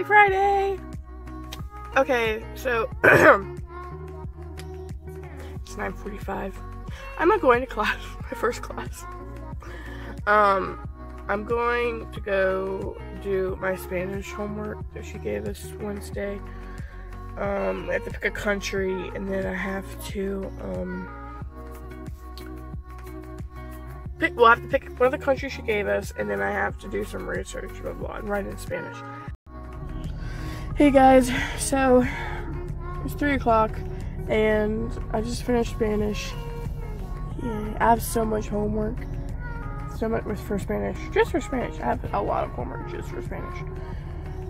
Happy Friday! Okay, so it's 9:45. I'm not going to class, my first class. Um, I'm going to go do my Spanish homework that she gave us Wednesday. Um, I have to pick a country, and then I have to um pick. We'll have to pick one of the countries she gave us, and then I have to do some research, blah blah, and write in Spanish. Hey guys, so it's three o'clock, and I just finished Spanish. Yeah, I have so much homework. So much was for Spanish, just for Spanish. I have a lot of homework just for Spanish,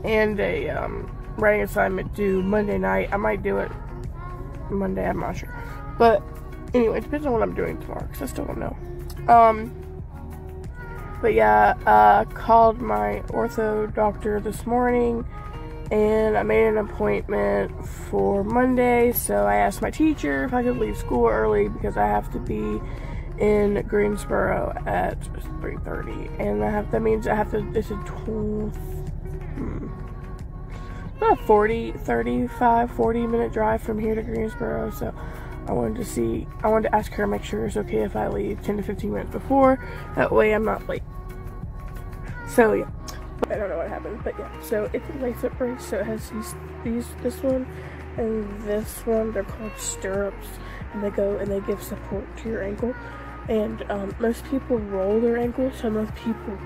and a um, writing assignment due Monday night. I might do it Monday. I'm not sure, but anyway, it depends on what I'm doing tomorrow because I still don't know. Um, but yeah, uh, called my ortho doctor this morning and I made an appointment for Monday. So I asked my teacher if I could leave school early because I have to be in Greensboro at 3:30, and I have that means I have to. It's a 12, hmm, about 40, 35, 40 minute drive from here to Greensboro. So I wanted to see. I wanted to ask her, make sure it's okay if I leave 10 to 15 minutes before. That way I'm not late. So yeah. I don't know what happened, but yeah. So it's a lace-up brace, so it has these, these, this one, and this one. They're called stirrups, and they go and they give support to your ankle. And um, most people roll their ankle, so most people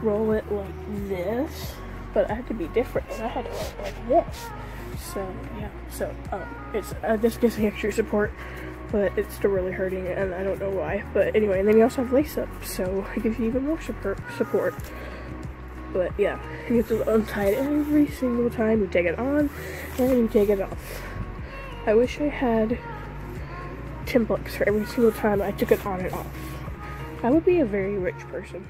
roll it like this. But I had to be different, and I had to roll it like this. So yeah, so um, it's uh, this gives me extra support, but it's still really hurting, and I don't know why. But anyway, and then you also have lace up, so it gives you even more support. Support. But yeah, you have to untie it every single time you take it on and you take it off. I wish I had 10 bucks for every single time I took it on and off. I would be a very rich person.